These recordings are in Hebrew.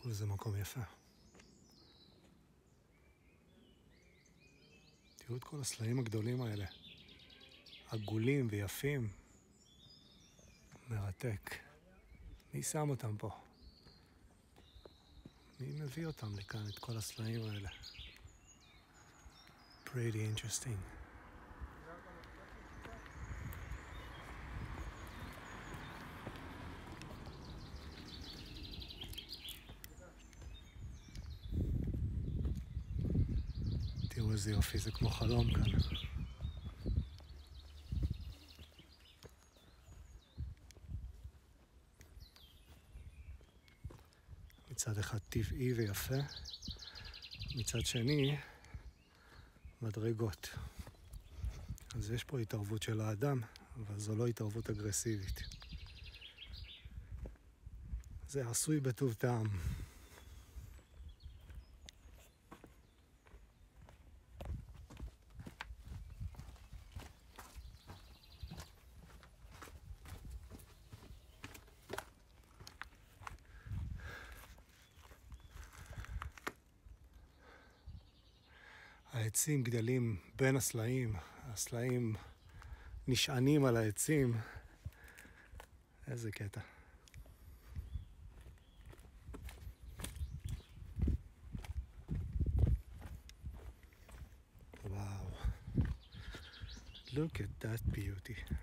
תראו איזה מקום יפה. תראו את כל הסלעים הגדולים האלה. עגולים ויפים. מרתק. מי שם אותם פה? מי מביא אותם לכאן, את כל הסלעים האלה? Pretty interesting. תראו איזה יופי, זה כמו חלום כאן. מצד אחד טבעי ויפה, מצד שני מדרגות. אז יש פה התערבות של האדם, אבל זו לא התערבות אגרסיבית. זה עשוי בטוב טעם. העצים גדלים בין הסלעים, הסלעים נשענים על העצים. איזה קטע. וואו. Look at that beauty.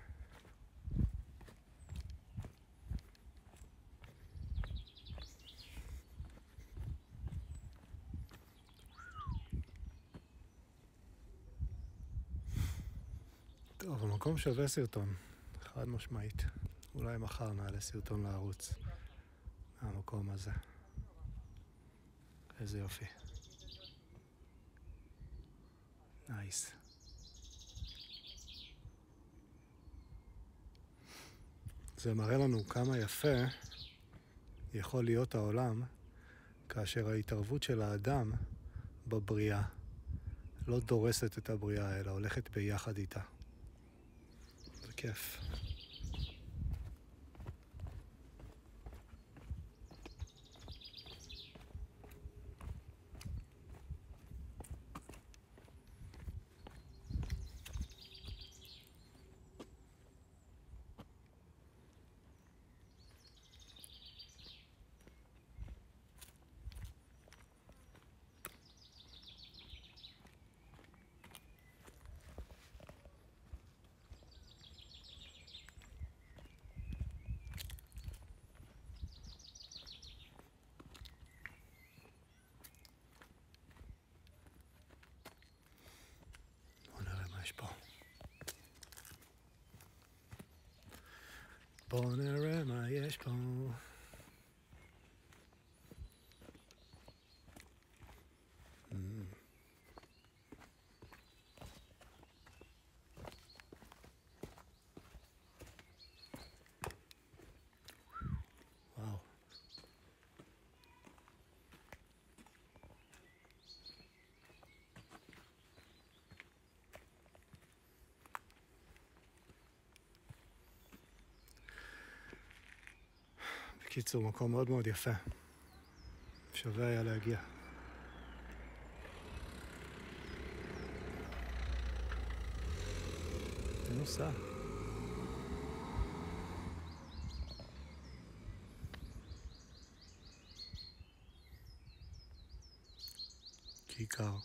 המקום שווה סרטון, חד משמעית. אולי מחר נעלה סרטון לערוץ מהמקום הזה. איזה יופי. נייס. זה מראה לנו כמה יפה יכול להיות העולם כאשר ההתערבות של האדם בבריאה לא דורסת את הבריאה, אלא הולכת ביחד איתה. זה gosh, Bon. Bon, where am Yes, בקיצור, מקום מאוד מאוד יפה. שווה היה להגיע. נוסע. כיכר.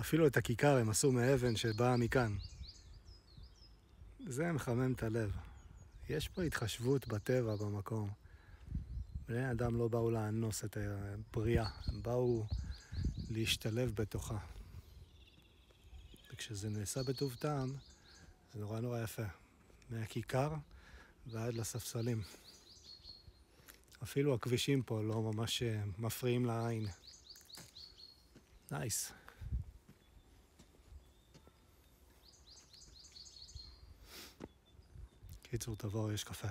אפילו את הכיכר הם עשו מאבן שבאה מכאן. זה מחמם את הלב. יש פה התחשבות בטבע במקום. בני אדם לא באו לאנוס את הבריאה, הם באו להשתלב בתוכה. וכשזה נעשה בטוב טעם, זה נורא נורא יפה. מהכיכר ועד לספסלים. אפילו הכבישים פה לא ממש אה, מפריעים לעין. נייס. קיצור, תבואו, יש קפה.